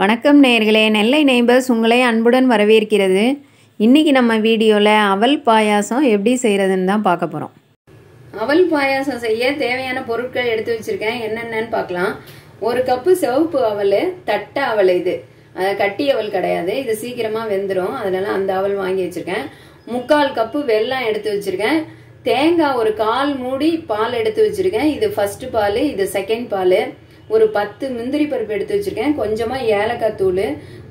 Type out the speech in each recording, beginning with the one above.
வணக்கம் நேயர்களே நெல்லை நெய்பர்ஸ் உங்களை அன்புடன் வரவேற்கிறது. இன்றைக்கி நம்ம வீடியோவில் அவல் பாயாசம் எப்படி செய்கிறதுன்னு தான் பார்க்க போகிறோம் அவல் பாயாசம் செய்ய தேவையான பொருட்கள் எடுத்து வச்சுருக்கேன். என்னென்னன்னு பார்க்கலாம். ஒரு கப்பு சிவப்பு அவல் தட்டை அவல் இது. கட்டி அவல் கிடையாது. இது சீக்கிரமாக வெந்துடும் அதனால அந்த அவல் வாங்கி வச்சுருக்கேன். முக்கால் கப்பு வெல்லம் எடுத்து வச்சுருக்கேன். தேங்காய் ஒரு கால் மூடி பால் எடுத்து வச்சுருக்கேன். இது ஃபஸ்ட்டு பால் இது செகண்ட் பால். ஒரு பத்து முந்திரி பருப்பு எடுத்து வச்சிருக்கேன். கொஞ்சமா ஏலக்காய் தூள்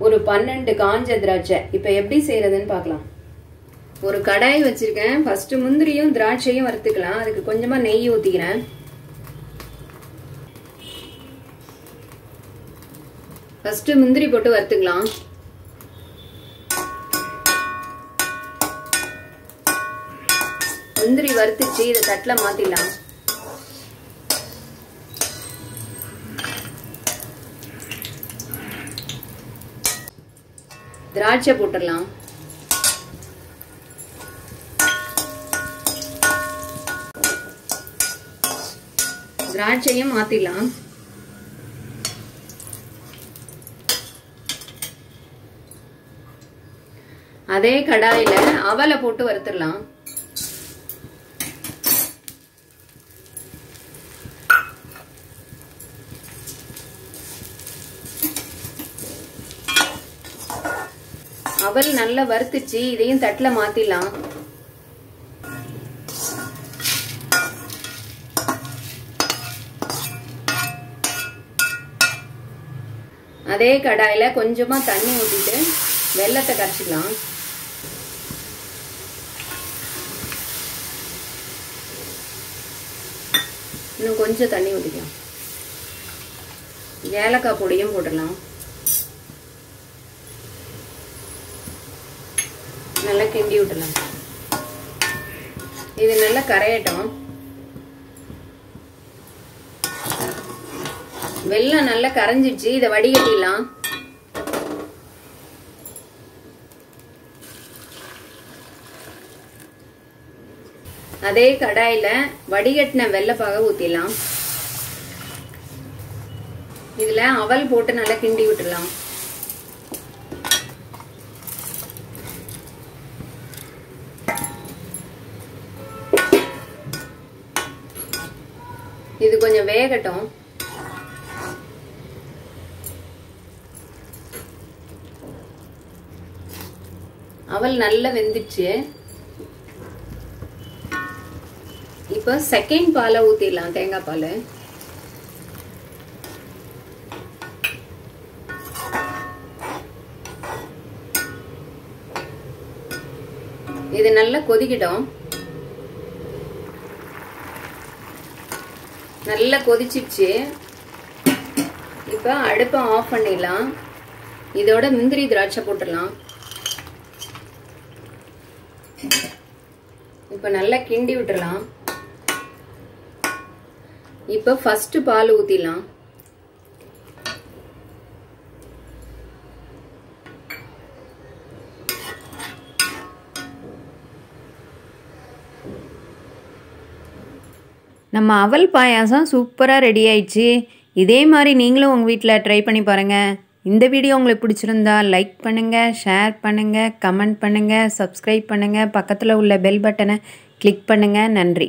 ஒரு பன்னெண்டு காஞ்ச திராட்சை. இப்ப எப்படி செய்யறதுன்னு பார்க்கலாம். ஒரு கடாய் வச்சிருக்கேன். ஃபர்ஸ்ட் முந்திரியும் திராட்சையும் வறுத்துக்கலாம். அதுக்கு கொஞ்சமா நெய் ஊத்திக்கிறேன். ஃபர்ஸ்ட் முந்திரி போட்டு வறுத்துக்கலாம். முந்திரி வறுத்துச்சு இதை தட்டில் மாத்திடலாம். திராட்சை போட்டுடலாம். திராட்சையும் மாத்திடலாம். அதே கடாயில அவலை போட்டு வறுத்துடலாம். அவல் நல்லா வறுத்துச்சு இதையும் தட்டில் மாத்திடலாம். அதே கடாயில கொஞ்சமா தண்ணி ஊத்திட்டு வெள்ளத்தை கரைச்சிக்கலாம். இன்னும் கொஞ்சம் தண்ணி ஊற்றிக்கலாம் ஏலக்காய் பொடியும் போட்டுடலாம். நல்லா கிண்டி விட்டுலாம் இது நல்லா கரையட்டும். வெள்ளம் நல்லா கரைஞ்சிடுச்சு. இதை வடிகட்டிடலாம். அதே கடாயில வடிகட்டின வெள்ளப்பாக ஊத்திடலாம். இதுல அவல் போட்டு நல்லா கிண்டி விட்டுலாம் இது கொஞ்சம் வேகட்டும். அவல் நல்லா வெந்துச்சு. இப்போ செகண்ட் பாலை ஊத்திடலாம் தேங்காய் பால். இது நல்லா கொதிக்கிட்டோம். நல்லா கொதிச்சிச்சு இப்போ அடுப்பை ஆஃப் பண்ணிடலாம். இதோட முந்திரி திராட்சை போட்டுடலாம். இப்போ நல்லா கிண்டி விட்டுறலாம் இப்போ ஃபஸ்ட்டு பால் ஊற்றிடலாம் நம்ம அவல் பாயாசம் சூப்பராக ரெடி ஆயிடுச்சு. இதே மாதிரி நீங்களும் உங்கள் வீட்டில் ட்ரை பண்ணி பாருங்கள் இந்த வீடியோ உங்களுக்கு பிடிச்சிருந்தா லைக் பண்ணுங்கள் ஷேர் பண்ணுங்கள் கமெண்ட் பண்ணுங்கள் சப்ஸ்கிரைப் பண்ணுங்கள் பக்கத்தில் உள்ள பெல் பட்டனை கிளிக் பண்ணுங்கள் நன்றி.